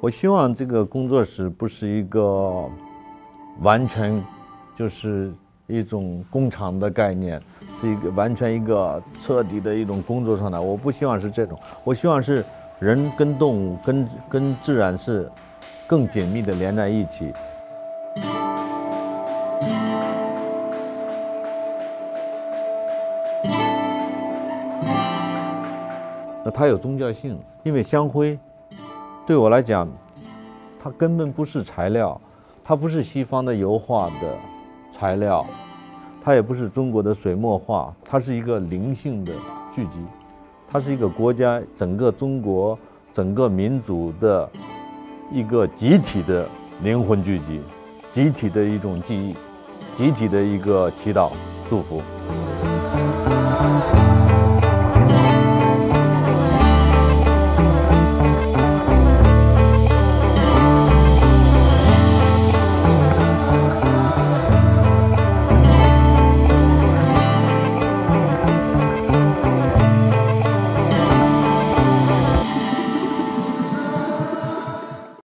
我希望这个工作室不是一个完全就是一种工厂的概念，是一个完全一个彻底的一种工作上的。我不希望是这种，我希望是人跟动物、跟跟自然是更紧密的连在一起。那它有宗教性，因为香灰。对我来讲，它根本不是材料，它不是西方的油画的材料，它也不是中国的水墨画，它是一个灵性的聚集，它是一个国家整个中国整个民族的一个集体的灵魂聚集，集体的一种记忆，集体的一个祈祷祝福。